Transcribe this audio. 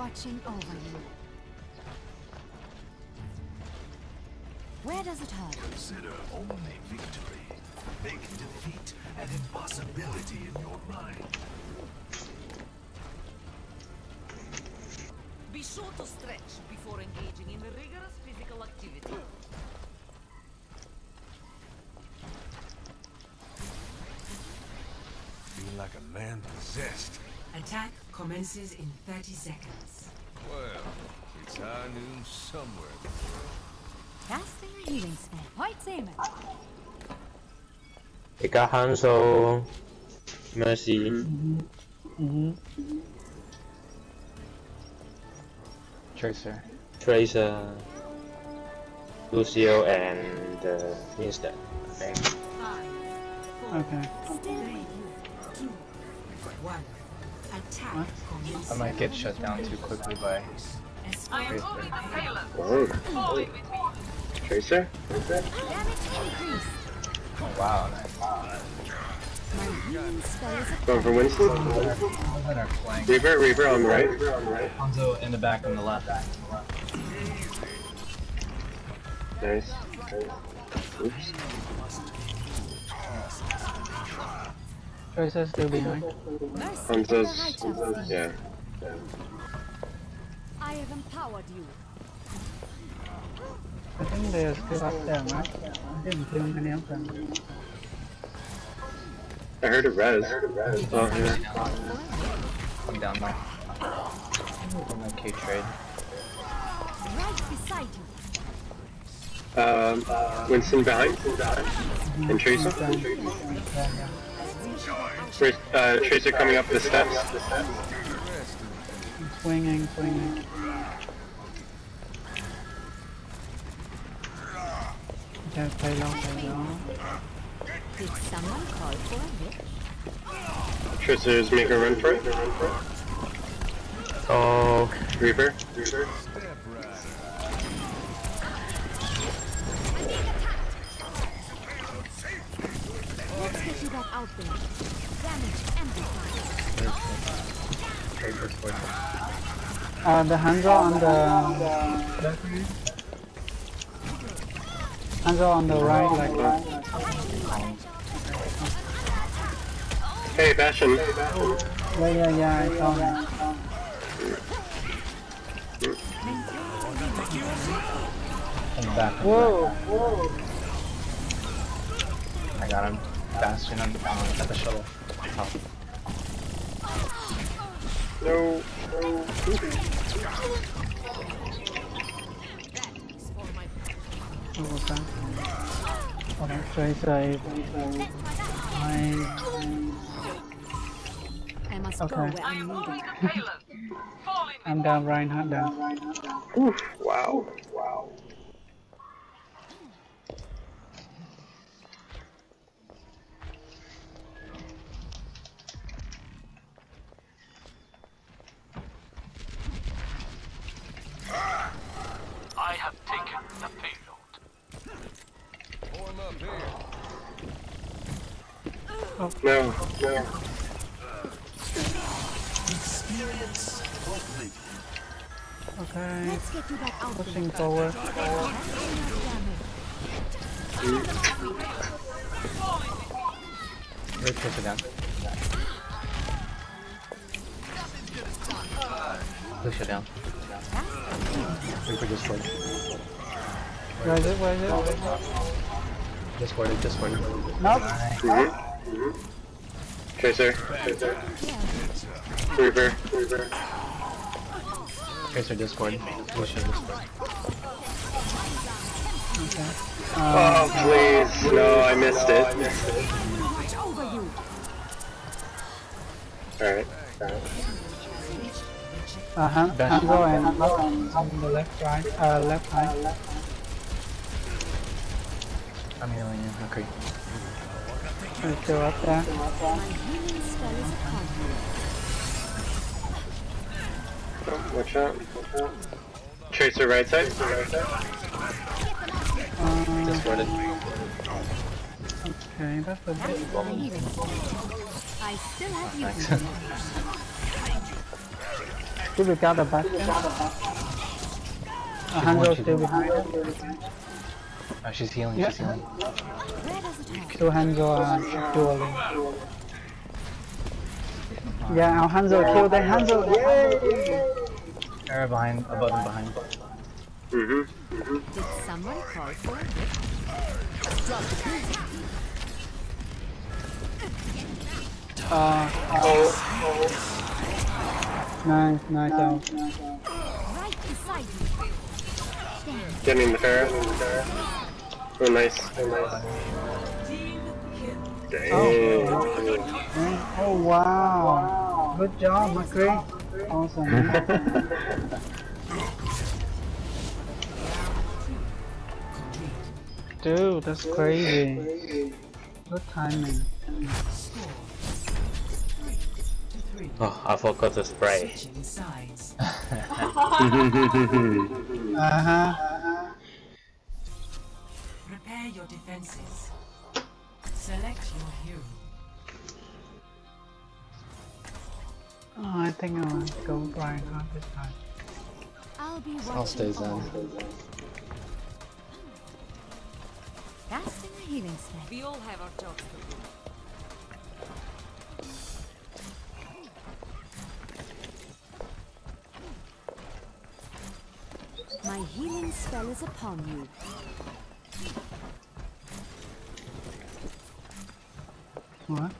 watching over you. Where does it hurt? Consider only victory. Make defeat an impossibility in your mind. Be sure to stretch before engaging in rigorous physical activity. Feel like a man possessed. Attack commences in 30 seconds. Well, it's high noon somewhere. Casting a healing spell. Point Seaman. They got Hanzo, Mercy, Mm-hmm. Tracer. Tracer, Lucio, and uh, Winston. I think. Five, Okay. three, two, One. Attack What? I might get shut down too quickly by Tracer. Oh, Tracer? Damage. Oh wow, nice. My healing spell is Going for Winston? Those that are flank. Reaper, Reaper on the right. Hanzo in the back on the left. Nice. Oops. Tracer's still behind. mercy to the right Hanzo's, of thee. yeah. I have empowered you. I think they're still up there, right? I didn't kill anyone else. I heard a res. Oh, yeah. I'm down there. I'm a K trade. Right beside you. Um, Winston behind. And Tracer. Tra- uh, Tracer coming up the steps. Swinging, swinging. Okay, play long, play long. Did someone call for a witch? Tracer's making a run for it. Oh, Reaper. Reaper. Let's get out there. Damage amplified. Tracer's. Uh, the Hanzo on the left hand. Hanzo on the right, like that. Hey, Bastion. Yeah, yeah, yeah, I saw him. I'm back. Whoa, whoa. I got him. Bastion on the, uh, at the shuttle. Top. No. No. What was that? Oh, that's Tracer. I... I must go Okay. where I'm needed. I'm down, Reinhardt down. Oof. Wow. I have taken the payload. Form up here. No. No. Experience what living. Okay, Let's get you back out there. pushing forward. That's enough damage. Push it down. Push it down. Reaper Discord. Where is it? Where is it? Discord, Discord. Nope. Mhm. Tracer. Tracer. Reaper. Reaper. Tracer Discord. It Discord. Okay. Oh, please. No, I missed it. Watch over you. Alright. Uh huh. Hanzo and on, on the left, right, uh, left, right. I'm healing you. Okay. Are still up there? My healing spell is upon you. Watch out. Watch out. Tracer right side. Right side. Uh, Discorded. okay, that's a bit. That's my healing spell. I still have you. Thanks. Still we got the back. Uh, Hanzo still behind us. Oh, she's healing, Yeah. she's healing. Where does it hurt? Kill Hanzo and dueling. Yeah, our Hanzo killed the Hanzo. Yay! Era behind, above and behind. Mm-hmm. Did someone call for a whip? Uh, Oh, nice, nice out. Right beside you. Getting the Pharah. Oh, nice. Oh, nice. Team kill. Dang. Oh. oh wow! Good job, McCree. Awesome. Dude, that's crazy. Good timing. Oh, I forgot to spray. Switching. Uh huh. Prepare your defenses. Select your hero. Oh, I think I'll go Reinhardt this time. I'll be watching I'll stay all. Zen. Casting a healing spell. We all have our jobs to do. My healing spell is upon you. What?